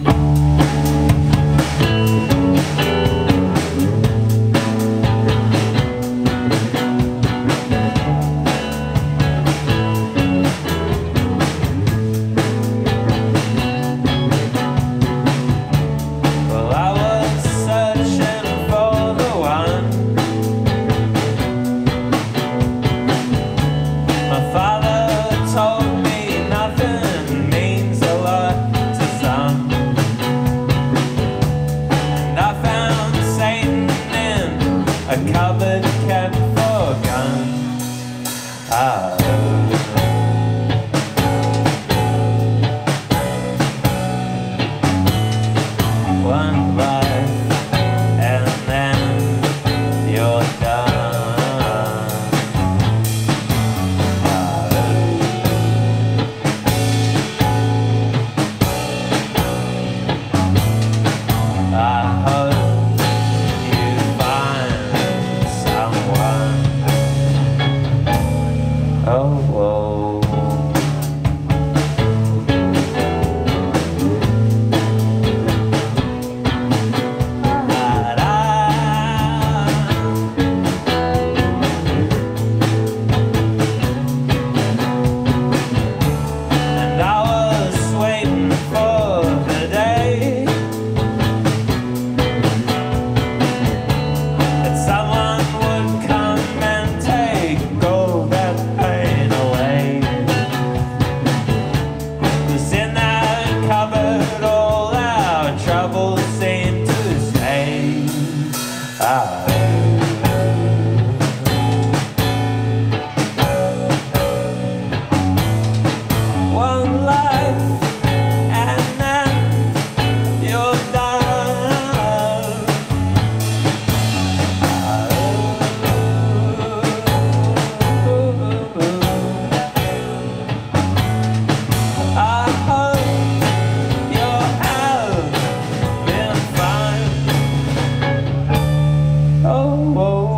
Bye. One by Whoa. oh.